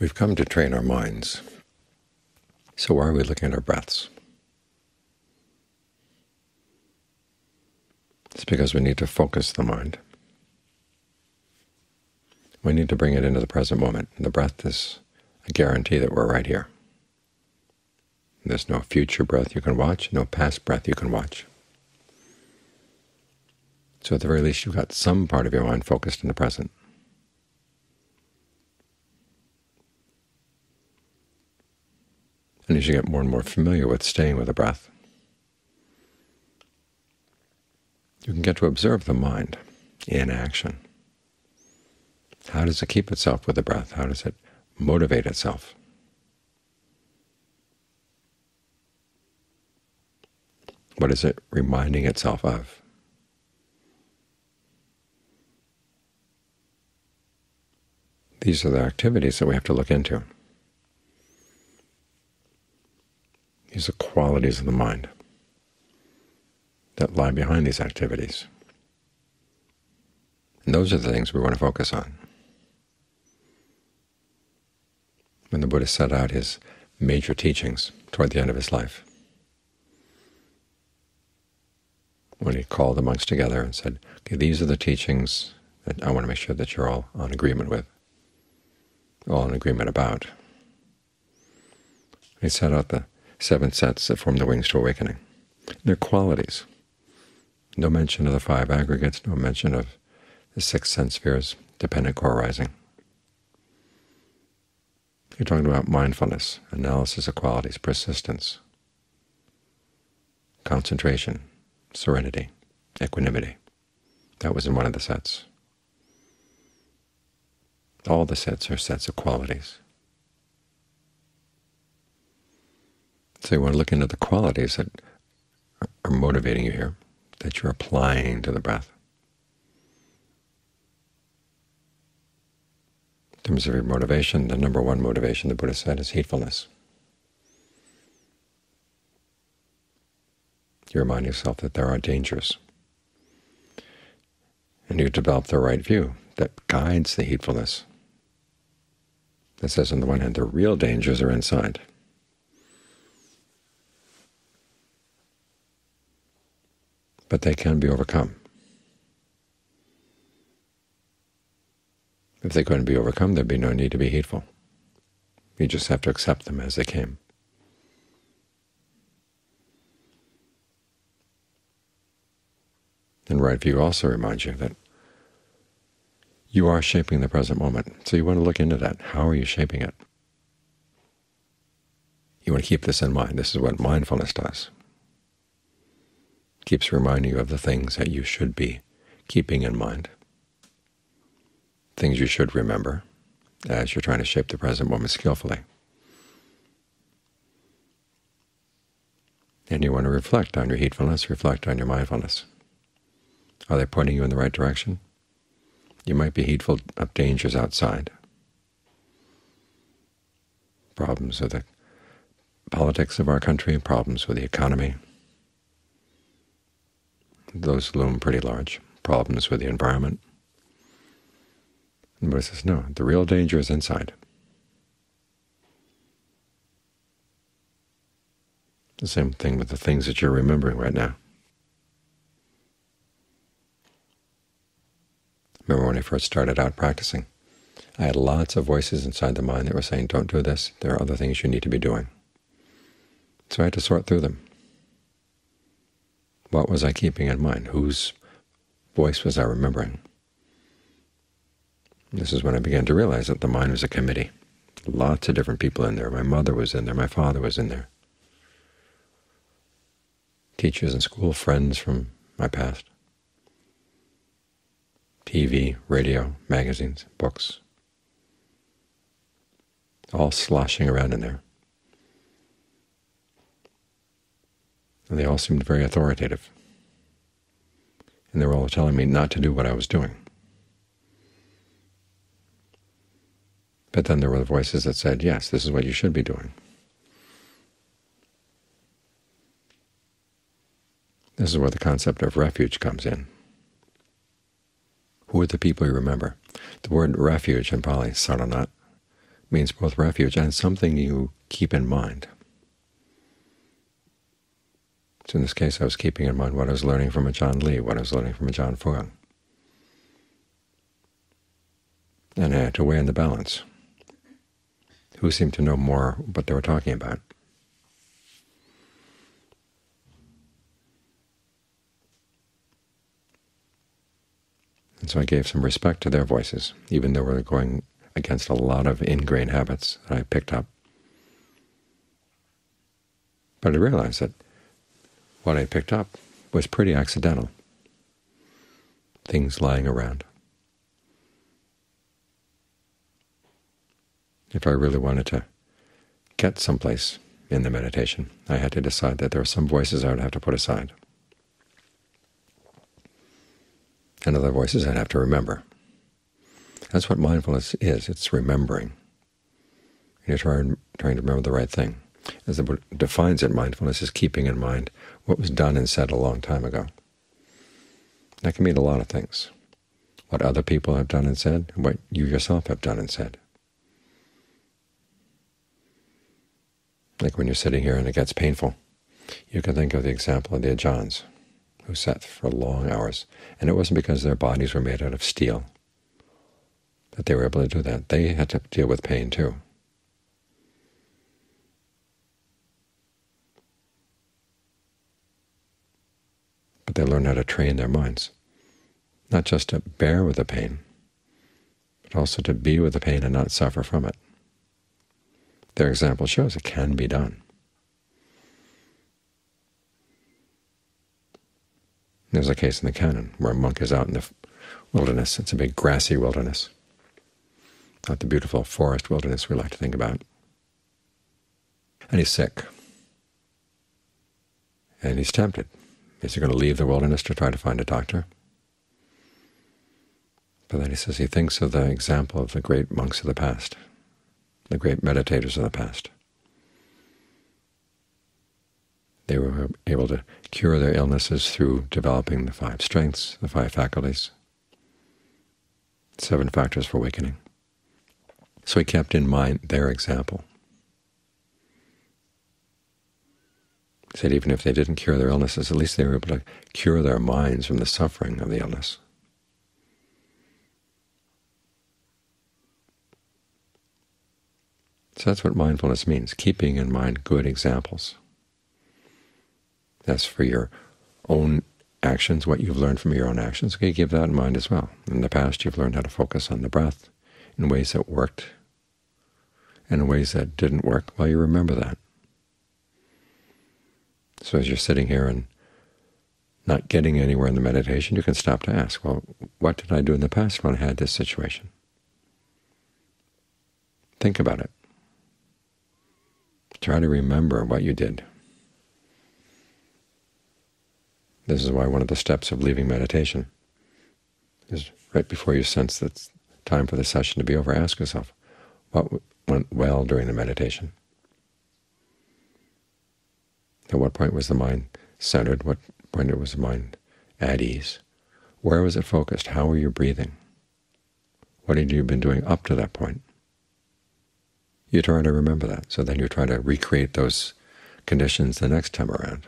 We've come to train our minds. So why are we looking at our breaths? It's because we need to focus the mind. We need to bring it into the present moment. And the breath is a guarantee that we're right here. There's no future breath you can watch, no past breath you can watch. So at the very least you've got some part of your mind focused in the present. And as you get more and more familiar with staying with the breath, you can get to observe the mind in action. How does it keep itself with the breath? How does it motivate itself? What is it reminding itself of? These are the activities that we have to look into. These are qualities of the mind that lie behind these activities. And those are the things we want to focus on. When the Buddha set out his major teachings toward the end of his life, when he called the monks together and said, okay, these are the teachings that I want to make sure that you're all on agreement with, all in agreement about. He set out the seven sets that form the wings to awakening. They're qualities. No mention of the five aggregates, no mention of the six sense spheres, dependent co-arising. You're talking about mindfulness, analysis of qualities, persistence, concentration, serenity, equanimity. That was in one of the sets. All the sets are sets of qualities. So you want to look into the qualities that are motivating you here, that you're applying to the breath. In terms of your motivation, the number one motivation the Buddha said is heedfulness. You remind yourself that there are dangers, and you develop the right view that guides the heedfulness. That says, on the one hand, the real dangers are inside. But they can be overcome. If they couldn't be overcome, there'd be no need to be heedful. You just have to accept them as they came. And right view also reminds you that you are shaping the present moment. So you want to look into that. How are you shaping it? You want to keep this in mind. This is what mindfulness does keeps reminding you of the things that you should be keeping in mind, things you should remember as you're trying to shape the present moment skillfully. And you want to reflect on your heedfulness, reflect on your mindfulness. Are they pointing you in the right direction? You might be heedful of dangers outside, problems with the politics of our country, problems with the economy, those loom pretty large. Problems with the environment. And Buddha says, no, the real danger is inside. The same thing with the things that you're remembering right now. Remember when I first started out practicing, I had lots of voices inside the mind that were saying, don't do this, there are other things you need to be doing. So I had to sort through them. What was I keeping in mind? Whose voice was I remembering? This is when I began to realize that the mind was a committee. Lots of different people in there. My mother was in there. My father was in there. Teachers in school, friends from my past. TV, radio, magazines, books, all sloshing around in there. They all seemed very authoritative. And they were all telling me not to do what I was doing. But then there were the voices that said, yes, this is what you should be doing. This is where the concept of refuge comes in. Who are the people you remember? The word refuge in Pali, saranat, means both refuge and something you keep in mind. So in this case, I was keeping in mind what I was learning from Ajaan Lee, what I was learning from Ajaan Fuang. And I had to weigh in the balance. Who seemed to know more what they were talking about? And so I gave some respect to their voices, even though we were going against a lot of ingrained habits that I picked up. But I realized that what I picked up was pretty accidental, things lying around. If I really wanted to get someplace in the meditation, I had to decide that there were some voices I would have to put aside, and other voices I'd have to remember. That's what mindfulness is. It's remembering. You're trying, trying to remember the right thing. As the Buddha defines it, mindfulness is keeping in mind what was done and said a long time ago. That can mean a lot of things. What other people have done and said, and what you yourself have done and said. Like when you're sitting here and it gets painful, you can think of the example of the Ajaans, who sat for long hours. And it wasn't because their bodies were made out of steel that they were able to do that. They had to deal with pain too. But they learn how to train their minds, not just to bear with the pain, but also to be with the pain and not suffer from it. Their example shows it can be done. There's a case in the canon where a monk is out in the wilderness. It's a big grassy wilderness not the beautiful forest wilderness we like to think about. And he's sick. And he's tempted. Is he going to leave the wilderness to try to find a doctor? But then he says he thinks of the example of the great monks of the past, the great meditators of the past. They were able to cure their illnesses through developing the five strengths, the five faculties, seven factors for awakening. So he kept in mind their example. He said even if they didn't cure their illnesses, at least they were able to cure their minds from the suffering of the illness. So that's what mindfulness means, keeping in mind good examples. That's for your own actions, what you've learned from your own actions. Okay, keep that in mind as well. In the past you've learned how to focus on the breath in ways that worked and in ways that didn't work, well, you remember that. So as you're sitting here and not getting anywhere in the meditation, you can stop to ask, well, what did I do in the past when I had this situation? Think about it. Try to remember what you did. This is why one of the steps of leaving meditation is right before you sense that it's time for the session to be over, ask yourself, what went well during the meditation? At what point was the mind centered? What point was the mind at ease? Where was it focused? How were you breathing? What had you been doing up to that point? You try to remember that, so then you try to recreate those conditions the next time around.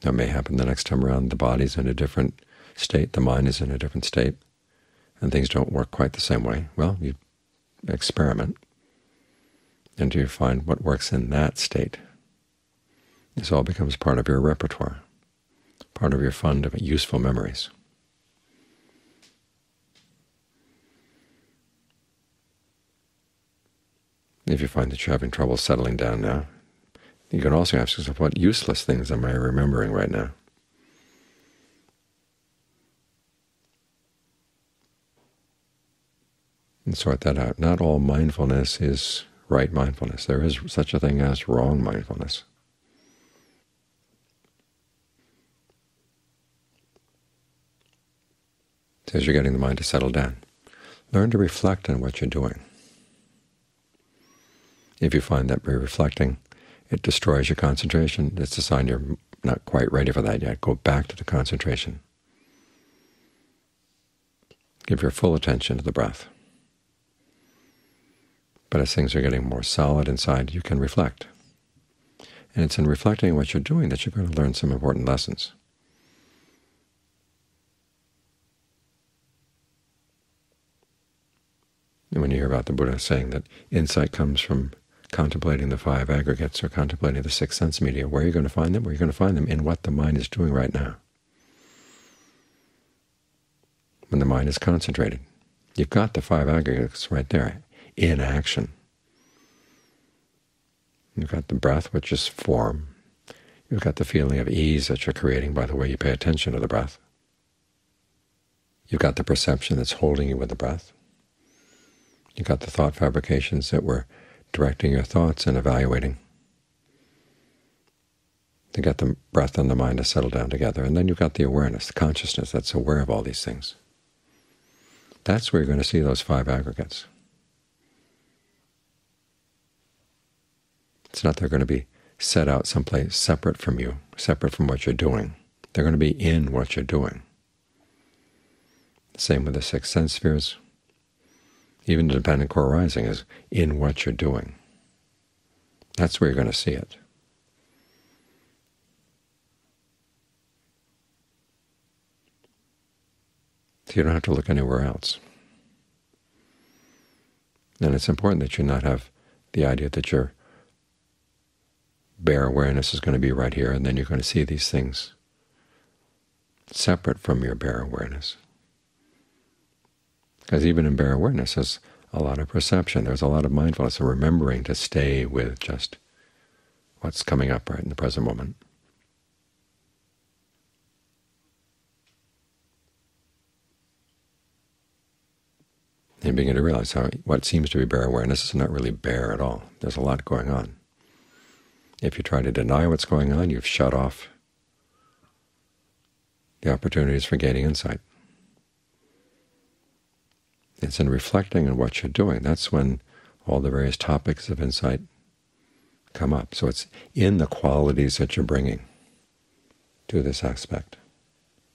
That may happen the next time around. The body's in a different state, the mind is in a different state, and things don't work quite the same way. Well, you experiment until you find what works in that state. This all becomes part of your repertoire, part of your fund of useful memories. If you find that you're having trouble settling down now, you can also ask yourself, what useless things am I remembering right now? and sort that out. Not all mindfulness is right mindfulness. There is such a thing as wrong mindfulness. As you're getting the mind to settle down, learn to reflect on what you're doing. If you find that by reflecting it destroys your concentration, it's a sign you're not quite ready for that yet. Go back to the concentration. Give your full attention to the breath. But as things are getting more solid inside, you can reflect. And it's in reflecting what you're doing that you're going to learn some important lessons. And when you hear about the Buddha saying that insight comes from contemplating the five aggregates or contemplating the six sense media, where are you going to find them? Where are you going to find them? In what the mind is doing right now. When the mind is concentrated. You've got the five aggregates right there, in action. You've got the breath, which is form. You've got the feeling of ease that you're creating by the way you pay attention to the breath. You've got the perception that's holding you with the breath. You've got the thought fabrications that were directing your thoughts and evaluating to get the breath and the mind to settle down together. And then you've got the awareness, the consciousness that's aware of all these things. That's where you're going to see those five aggregates. It's not they're going to be set out someplace separate from you, separate from what you're doing. They're going to be in what you're doing. Same with the six sense spheres. Even the dependent co-arising is in what you're doing. That's where you're going to see it. So you don't have to look anywhere else. And it's important that you not have the idea that your bare awareness is going to be right here, and then you're going to see these things separate from your bare awareness. Because even in bare awareness, there's a lot of perception. There's a lot of mindfulness, of remembering to stay with just what's coming up right in the present moment. And begin to realize how what seems to be bare awareness is not really bare at all. There's a lot going on. If you try to deny what's going on, you've shut off the opportunities for gaining insight. It's in reflecting on what you're doing. That's when all the various topics of insight come up. So it's in the qualities that you're bringing to this aspect,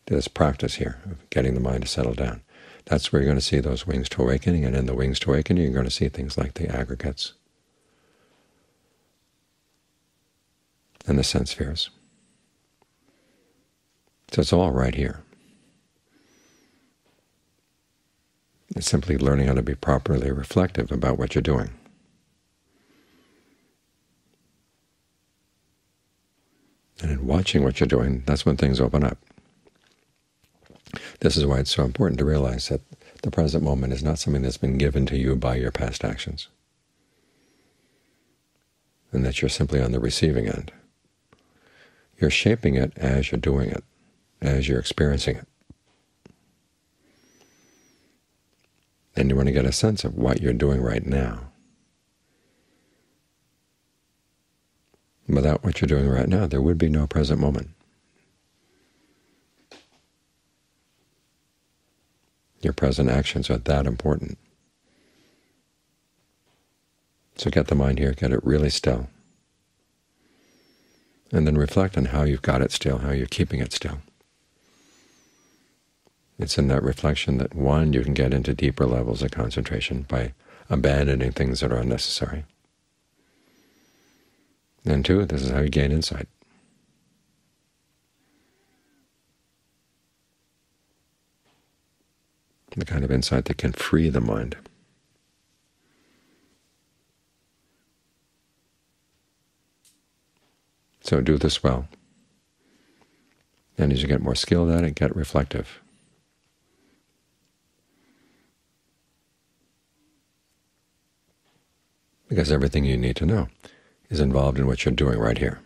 to this practice here of getting the mind to settle down. That's where you're going to see those wings to awakening, and in the wings to awakening you're going to see things like the aggregates and the sense spheres. So it's all right here. It's simply learning how to be properly reflective about what you're doing. And in watching what you're doing, that's when things open up. This is why it's so important to realize that the present moment is not something that's been given to you by your past actions, and that you're simply on the receiving end. You're shaping it as you're doing it, as you're experiencing it. And you want to get a sense of what you're doing right now. Without what you're doing right now, there would be no present moment. Your present actions are that important. So get the mind here, get it really still, and then reflect on how you've got it still, how you're keeping it still. It's in that reflection that, one, you can get into deeper levels of concentration by abandoning things that are unnecessary. And two, this is how you gain insight. The kind of insight that can free the mind. So do this well. And as you get more skilled at it, get reflective. Because everything you need to know is involved in what you're doing right here.